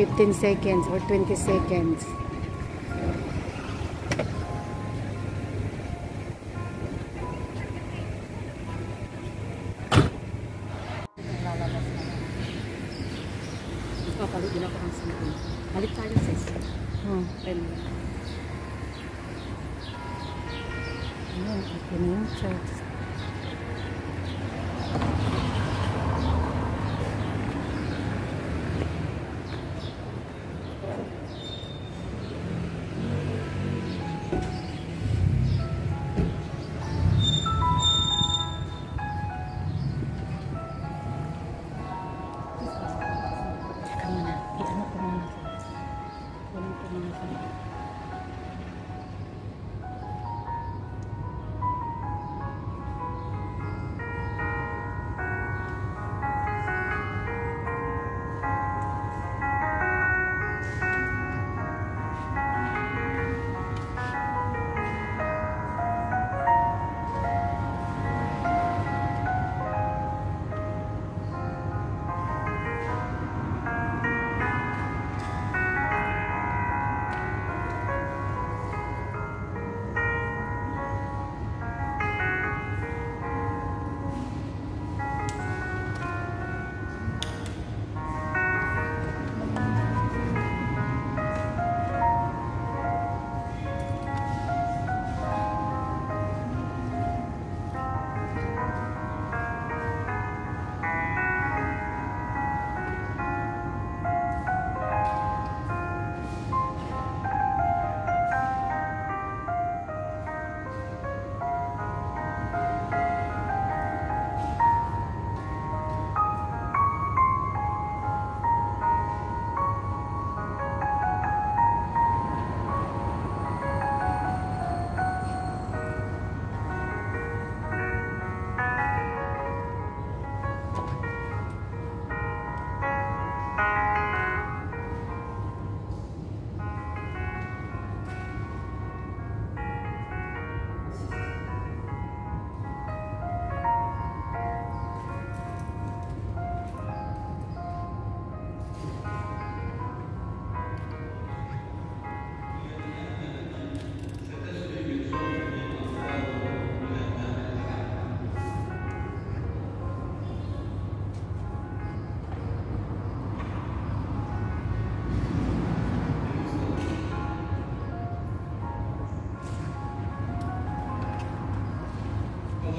15 seconds or 20 seconds. Ipapalit din ako ang cellphone. Balik tayo sis. Hmm. Pen. Ayan, okay na yung checks.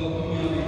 Welcome,